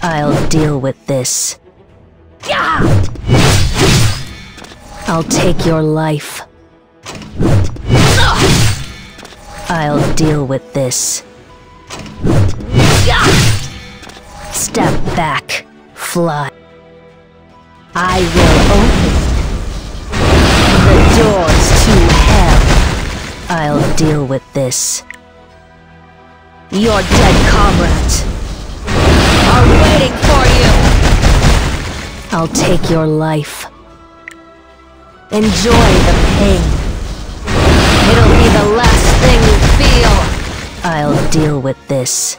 I'll deal with this. I'll take your life. I'll deal with this. Step back. Fly. I will open the doors to hell. I'll deal with this. Your dead comrades I'll take your life. Enjoy the pain. It'll be the last thing you feel! I'll deal with this.